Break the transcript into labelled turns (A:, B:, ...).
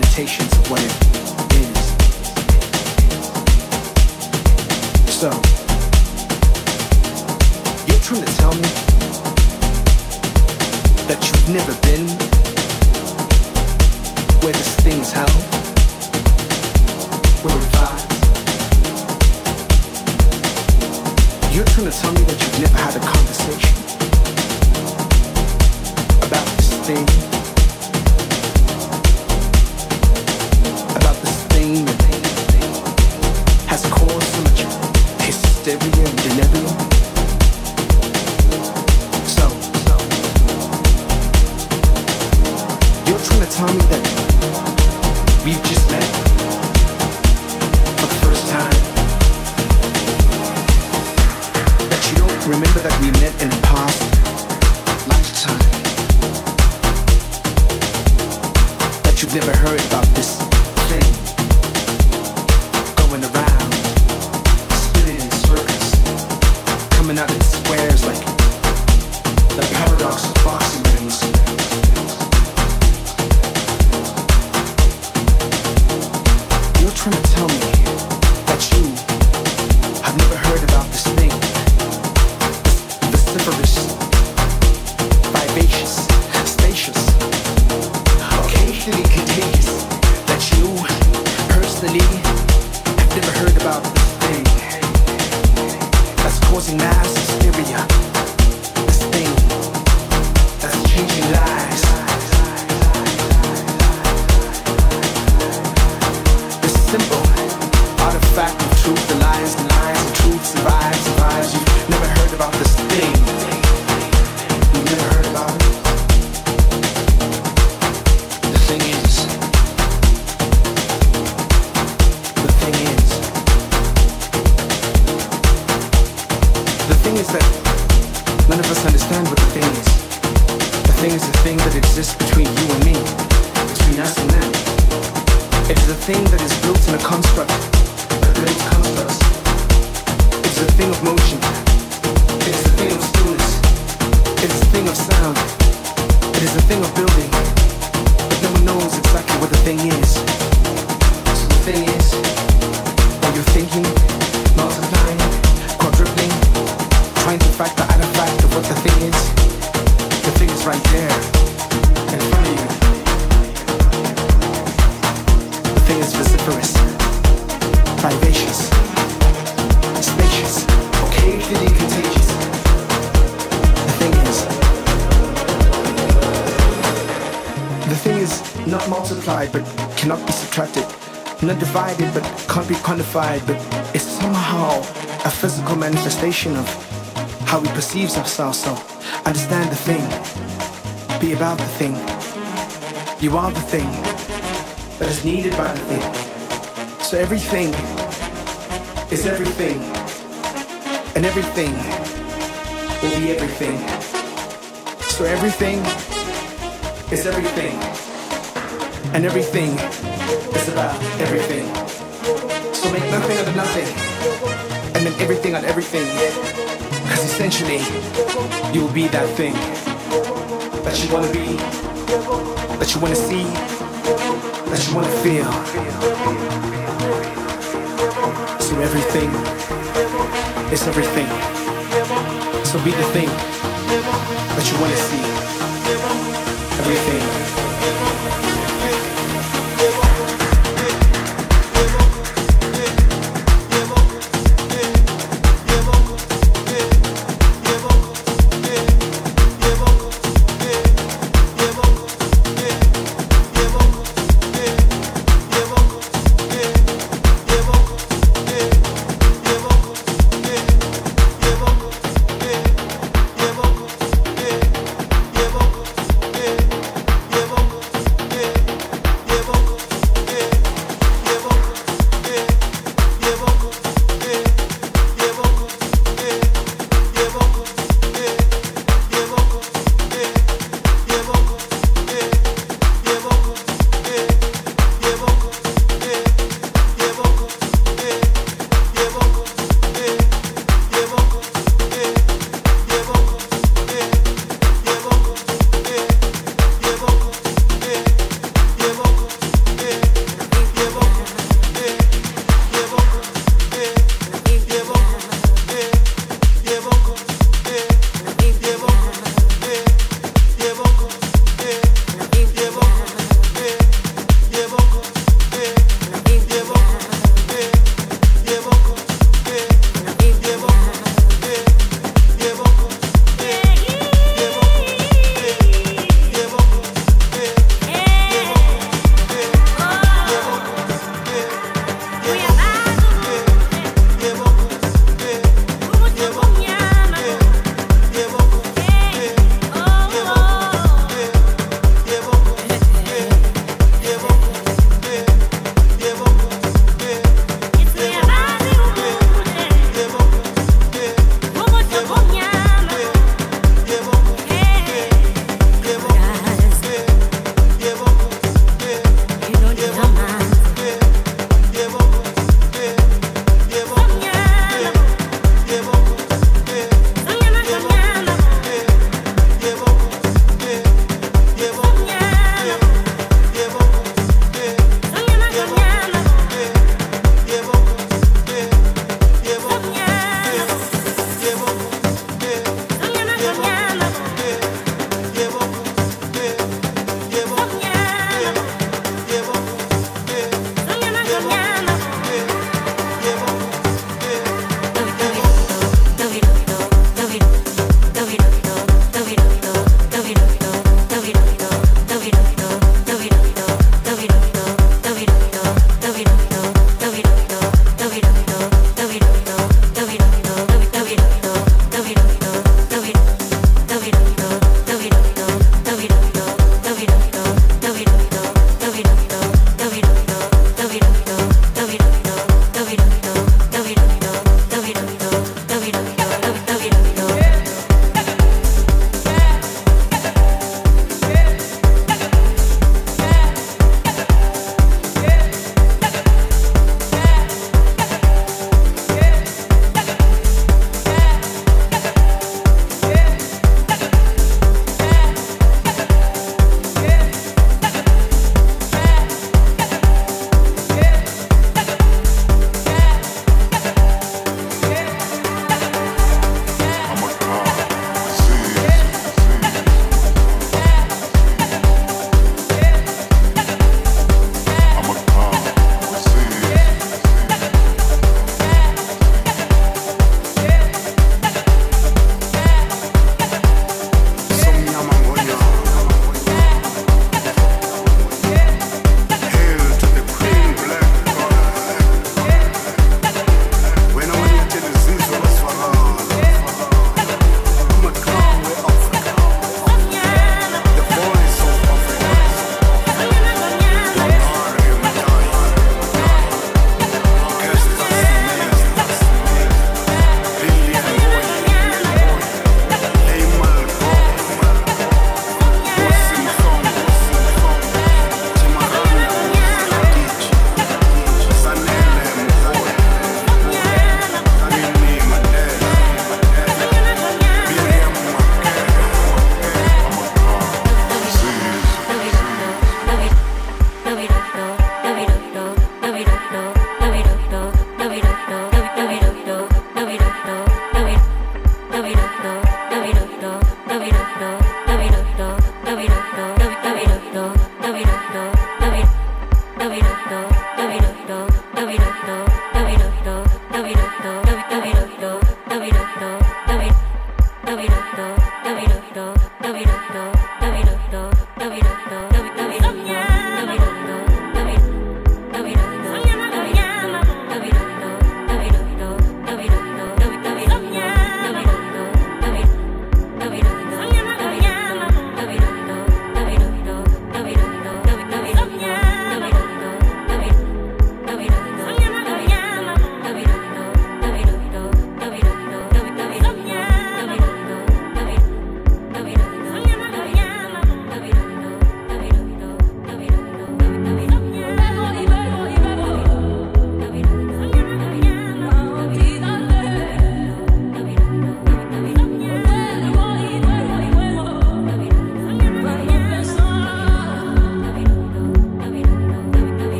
A: denotations of what it is. So, you're trying to tell me that you've never been where this thing's held, where it vibes. You're trying to tell me that you've never had a conversation about this thing, has caused so hysteria delirium. So, you're trying to tell me that we've just met for the first time. That you don't remember that we met in the past lifetime. That you've never heard about this never heard multiplied but cannot be subtracted, not divided but can't be quantified, but it's somehow a physical manifestation of how we perceive ourselves. So understand the thing, be about the thing. You are the thing that is needed by the thing. So everything is everything, and everything will be everything. So everything is everything, and everything is about everything. So make nothing out of nothing, and then everything out of everything. Because essentially, you will be that thing that you want to be, that you want to see, that you want to feel. So everything is everything. So be the thing that you want to see. Everything